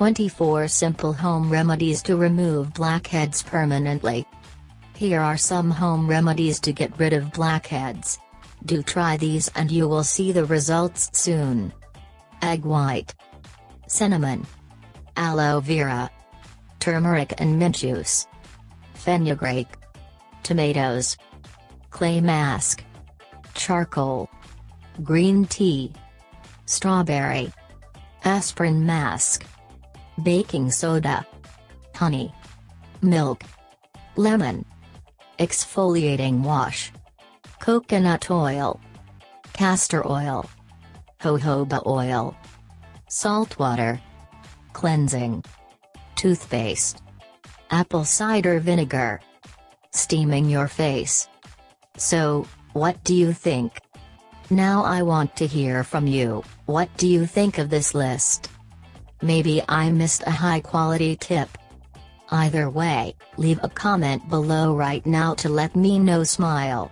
24 simple home remedies to remove blackheads permanently. Here are some home remedies to get rid of blackheads. Do try these and you will see the results soon. Egg white, cinnamon, aloe vera, turmeric and mint juice, fenugreek, tomatoes, clay mask, charcoal, green tea, strawberry, aspirin mask, baking soda, honey, milk, lemon, exfoliating wash, coconut oil, castor oil, jojoba oil, salt water, cleansing, toothpaste, apple cider vinegar, steaming your face. So, what do you think? Now I want to hear from you, what do you think of this list? Maybe I missed a high quality tip. Either way, leave a comment below right now to let me know smile.